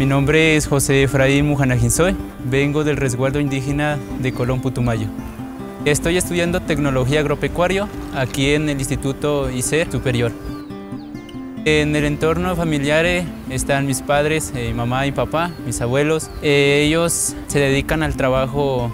Mi nombre es José Efraín Mujanajinsoy, vengo del resguardo indígena de Colón Putumayo. Estoy estudiando tecnología agropecuario aquí en el Instituto ICER Superior. En el entorno familiar eh, están mis padres, mi eh, mamá y papá, mis abuelos. Eh, ellos se dedican al trabajo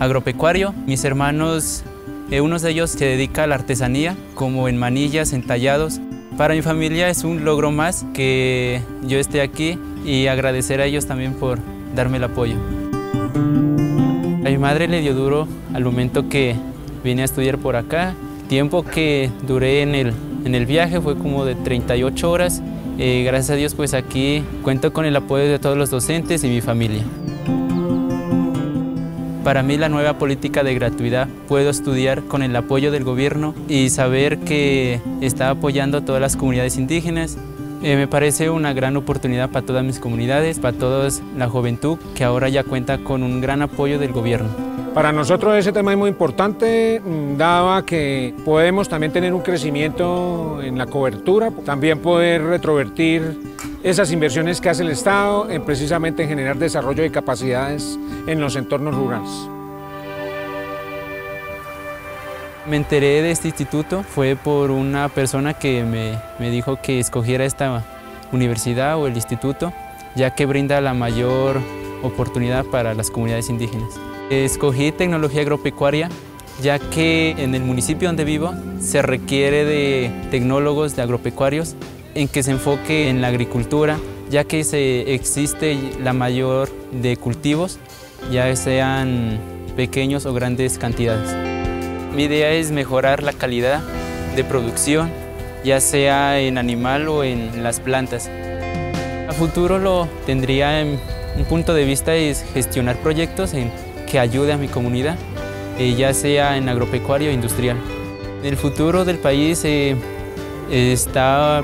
agropecuario. Mis hermanos, uno de ellos se dedica a la artesanía, como en manillas, entallados. Para mi familia es un logro más que yo esté aquí y agradecer a ellos también por darme el apoyo. A mi madre le dio duro al momento que vine a estudiar por acá. Tiempo que duré en el en el viaje fue como de 38 horas. Eh, gracias a Dios pues aquí cuento con el apoyo de todos los docentes y mi familia. Para mí la nueva política de gratuidad puedo estudiar con el apoyo del gobierno y saber que está apoyando a todas las comunidades indígenas. Eh, me parece una gran oportunidad para todas mis comunidades, para toda la juventud que ahora ya cuenta con un gran apoyo del gobierno. Para nosotros ese tema es muy importante, mm, dado que podemos también tener un crecimiento en la cobertura, también poder retrovertir esas inversiones que hace el Estado en precisamente generar desarrollo de capacidades en los entornos rurales. Me enteré de este instituto, fue por una persona que me, me dijo que escogiera esta universidad o el instituto, ya que brinda la mayor oportunidad para las comunidades indígenas. Escogí tecnología agropecuaria ya que en el municipio donde vivo se requiere de tecnólogos, de agropecuarios, en que se enfoque en la agricultura, ya que se existe la mayor de cultivos, ya sean pequeños o grandes cantidades. Mi idea es mejorar la calidad de producción, ya sea en animal o en las plantas. A futuro lo tendría en un punto de vista es gestionar proyectos en que ayude a mi comunidad, eh, ya sea en agropecuario o industrial. El futuro del país eh, está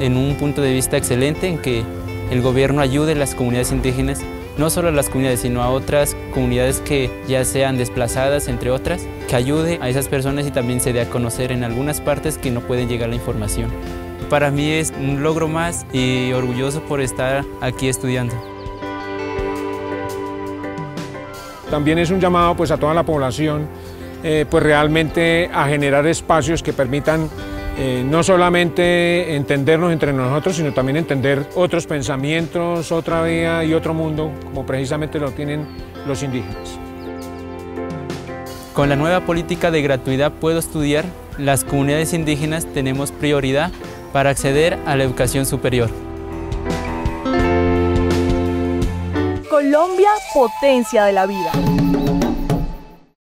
en un punto de vista excelente en que el gobierno ayude a las comunidades indígenas, no solo a las comunidades, sino a otras comunidades que ya sean desplazadas, entre otras, que ayude a esas personas y también se dé a conocer en algunas partes que no pueden llegar la información. Para mí es un logro más y orgulloso por estar aquí estudiando. También es un llamado pues, a toda la población eh, pues realmente a generar espacios que permitan eh, no solamente entendernos entre nosotros, sino también entender otros pensamientos, otra vida y otro mundo, como precisamente lo tienen los indígenas. Con la nueva política de gratuidad Puedo Estudiar, las comunidades indígenas tenemos prioridad para acceder a la educación superior. Colombia, potencia de la vida.